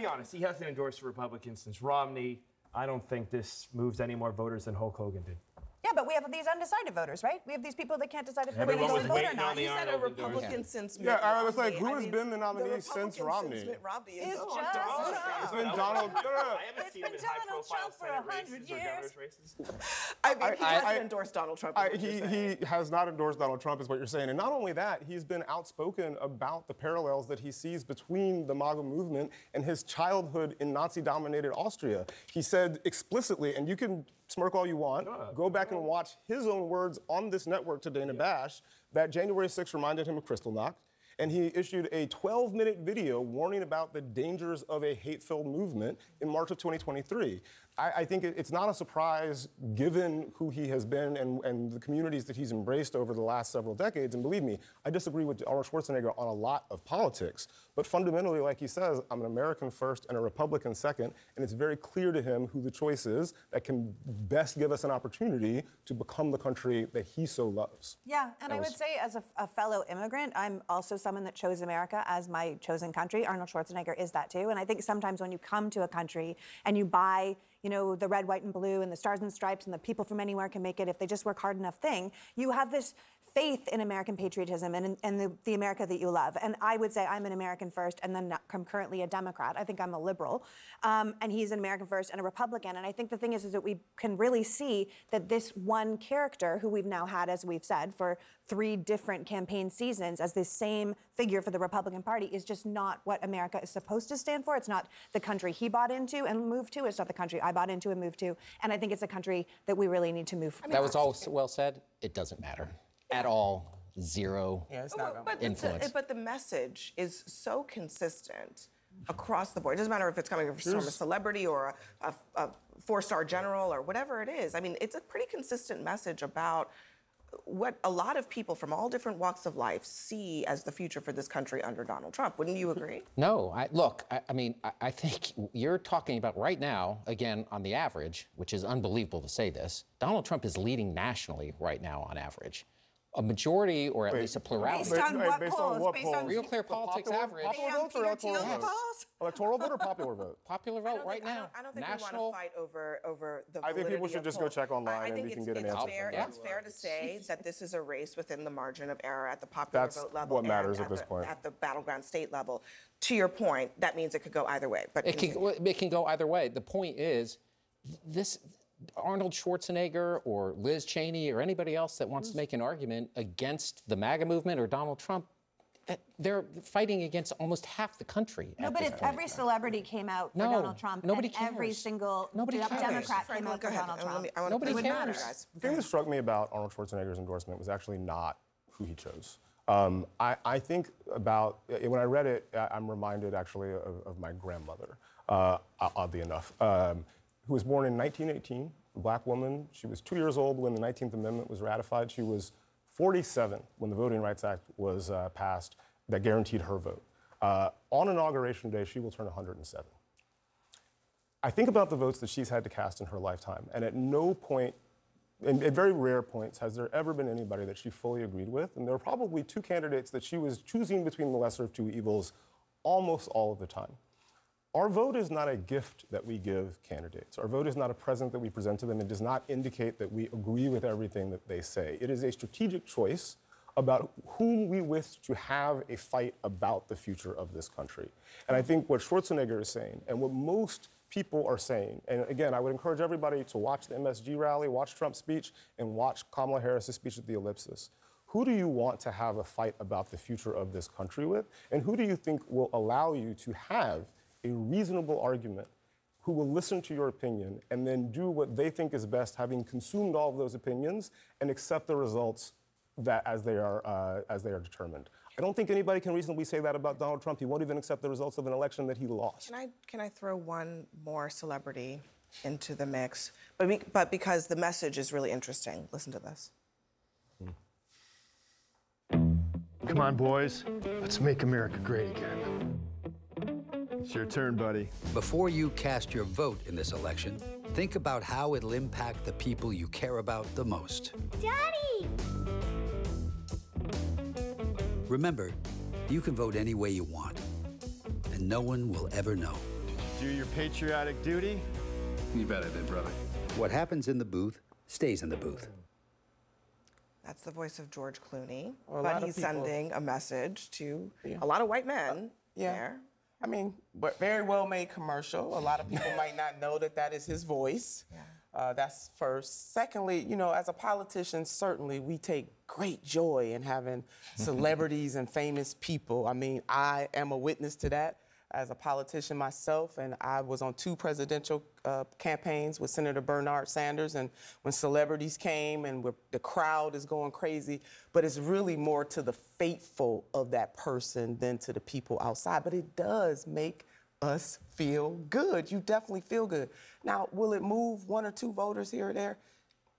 be honest. He hasn't endorsed a Republican since Romney. I don't think this moves any more voters than Hulk Hogan did. Yeah, but we have these undecided voters, right? We have these people that can't decide if they're Everyone going was to vote or waiting not. on the He said a Arnold Republican endorsement. since Mitt Yeah, I was like, Romney. who has mean, been the nominee Republican since Romney? Since Mitt Romney is It's on just Donald Trump. Trump. It's been Donald. no, no, no. I haven't It's seen been him in Donald high-profile Trump for Senate 100 races or years. governor's races. I mean, he I- hasn't I- endorsed Donald Trump. I, is what he, you're saying. he has not endorsed Donald Trump, is what you're saying. And not only that, he's been outspoken about the parallels that he sees between the MAGA movement and his childhood in Nazi dominated Austria. He said explicitly, and you can smirk all you want, go back and watch his own words on this network to Dana Bash, that January 6th reminded him of Kristallnacht. And he issued a 12 minute video warning about the dangers of a hate filled movement in March of 2023. I, I think it- it's not a surprise given who he has been and, and the communities that he's embraced over the last several decades. And believe me, I disagree with Arnold Schwarzenegger on a lot of politics. But fundamentally, like he says, I'm an American first and a Republican second. And it's very clear to him who the choice is that can best give us an opportunity to become the country that he so loves. Yeah, and That I would was- say, as a, a fellow immigrant, I'm also someone that chose America as my chosen country. Arnold Schwarzenegger is that too. And I think sometimes when you come to a country and you buy, you know, the red, white, and blue, and the stars and stripes, and the people from anywhere can make it. If they just work hard enough thing, you have this faith in American patriotism and, and the, the America that you love. And I would say I'm an American first, and then not- I'm currently a Democrat. I think I'm a liberal, um, and he's an American first and a Republican. And I think the thing is, is that we can really see that this one character, who we've now had, as we've said, for three different campaign seasons, as the same figure for the Republican Party, is just not what America is supposed to stand for. It's not the country he bought into and moved to. It's not the country I bought into and moved to. And I think it's a country that we really need to move. That was all well said. It doesn't matter at all. Zero Yeah, it's not but, influence. The, but the message is so consistent across the board. It doesn't matter if it's coming from a celebrity or a, a, a four-star general or whatever it is. I mean, it's a pretty consistent message about what a lot of people from all different walks of life see as the future for this country under Donald Trump. Wouldn't you agree? No, I, look, I, I mean, I, I think you're talking about right now, again, on the average, which is unbelievable to say this, Donald Trump is leading nationally right now on average. A majority, or at least a plurality. Based on Wait, what based polls? on what Based on? Real Clear Politics Popular- average. Popular Beyond vote or electoral Thiel's vote? polls? Electoral vote or popular vote? Popular vote right think, I now. don't, I don't think National. we want to fight over over the. I think people should of just go check online I, I and think we can it's, get an answer Fair, from It's fair to say that this is a race within the margin of error at the popular That's vote level. what matters and at this the, point. At the battleground state level. To your point, that means it could go either way. But It can, it can go either way. The point is, this Arnold Schwarzenegger or Liz Cheney or anybody else that wants to make an argument against the MAGA movement or Donald Trump, that they're fighting against almost half the country. No, but if point. every celebrity came out for No, Donald Trump nobody and every single Nobody de- cares. Democrat came Franklin, out for ahead. Donald Trump. me- wanna- Nobody wouldn't cares. matter. The thing that struck me about Arnold Schwarzenegger's endorsement was actually not who he chose. Um, I, I think about eh, when I read it, I- I'm reminded actually of, of my grandmother, uh, oddly enough, um, who was born in 1918, a black woman. She was two years old when the 19th Amendment was ratified. She was 47 when the Voting Rights Act was uh, passed that guaranteed her vote. Uh, on Inauguration Day, she will turn 107. I think about the votes that she's had to cast in her lifetime, and at no point, and at very rare points, has there ever been anybody that she fully agreed with. And there are probably two candidates that she was choosing between the lesser of two evils almost all of the time. Our vote is not a gift that we give candidates. Our vote is not a present that we present to them. It does not indicate that we agree with everything that they say. It is a strategic choice about whom we wish to have a fight about the future of this country. And I think what Schwarzenegger is saying, and what most people are saying, and again, I would encourage everybody to watch the MSG rally, watch Trump's speech, and watch Kamala Harris' speech at the Ellipsis. Who do you want to have a fight about the future of this country with? And who do you think will allow you to have a reasonable argument who will listen to your opinion and then do what they think is best, having consumed all of those opinions, and accept the results that as they are uh, as they are determined. I don't think anybody can reasonably say that about Donald Trump. He won't even accept the results of an election that he lost. Can I can I throw one more celebrity into the mix? But be, but because the message is really interesting. Listen to this. Come on, boys. Let's make America great again. It's your turn, buddy. Before you cast your vote in this election, think about how it'll impact the people you care about the most. Daddy! Remember, you can vote any way you want, and no one will ever know. do your patriotic duty? You bet I did, brother. What happens in the booth stays in the booth. That's the voice of George Clooney. Well, but he's people- sending a message to a lot of white men Yeah. there. I mean, but very well made commercial. A lot of people might not know that that is his voice. Uh, that's first. Secondly, you know, as a politician, certainly we take great joy in having celebrities and famous people. I mean, I am a witness to that as a politician myself, and I was on two presidential uh, campaigns with Senator Bernard Sanders. And when celebrities came and the crowd is going crazy, but it's really more to the faithful of that person than to the people outside. But it does make us feel good. You definitely feel good. Now, will it move one or two voters here or there?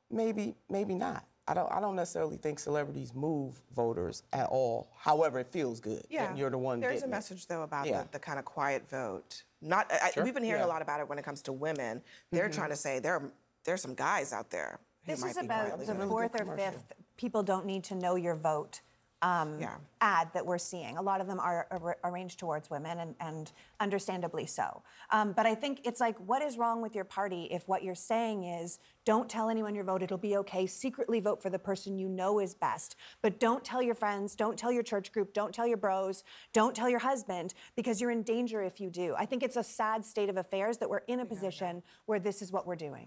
Maybe, maybe not. I don't, I don't necessarily think celebrities move voters at all. However, it feels good. Yeah, that you're the one. There's a getting it. message though about Yeah. the, the kind of quiet vote. Not I, I- we've been hearing Yeah. a lot about it when it comes to women. They're mm-hmm. trying to say there are there's some guys out there. This is about the fourth or fifth. People don't need to know your vote. Um, Yeah. ad that we're seeing. A lot of them are ar- arranged towards women, and, and understandably so. Um, but I think it's like, what is wrong with your party if what you're saying is, don't tell anyone your vote, it'll be okay. Secretly vote for the person you know is best. But don't tell your friends, don't tell your church group, don't tell your bros, don't tell your husband, because you're in danger if you do. I think it's a sad state of affairs that we're in a position where this is what we're doing.